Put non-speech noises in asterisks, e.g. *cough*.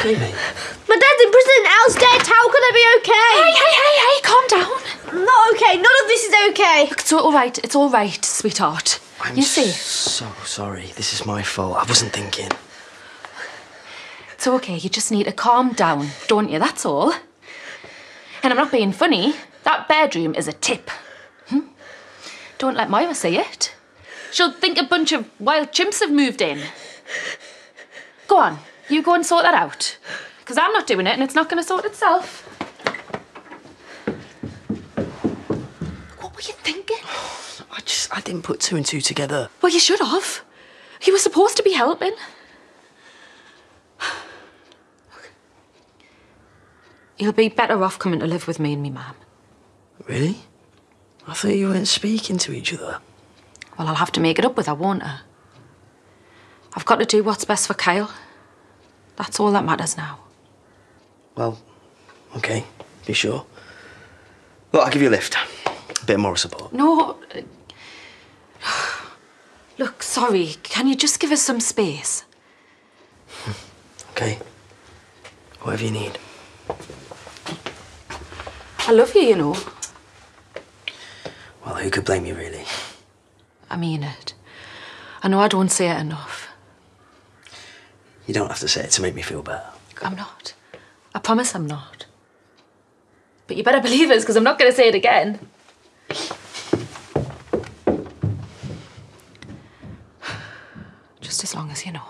okay, mate? My dad's in prison. Al's dead. How can I be okay? Hey, hey, hey, hey, calm down. I'm not okay. None of this is okay. It's all right, it's all right, sweetheart. I'm you see, so sorry. This is my fault. I wasn't thinking. it's okay, you just need to calm down, don't you? That's all. And I'm not being funny. That bedroom is a tip. Hmm? Don't let Moira see it. She'll think a bunch of wild chimps have moved in. Go on, you go and sort that out. Because I'm not doing it and it's not going to sort itself. What were you thinking? *sighs* I just, I didn't put two and two together. Well, you should have. You were supposed to be helping. *sighs* You'll be better off coming to live with me and me mum. Really? I thought you weren't speaking to each other. Well, I'll have to make it up with her, won't I? I've got to do what's best for Kyle. That's all that matters now. Well, okay. Be sure. Look, I'll give you a lift. A bit more support. No. uh, Look, sorry. Can you just give us some space? *laughs* Okay. Whatever you need. I love you, you know. Well, who could blame you, really? I mean it. I know I don't say it enough. You don't have to say it to make me feel better. I'm not. I promise I'm not. But you better *laughs* believe us, because I'm not going to say it again. *sighs* Just as long as you know.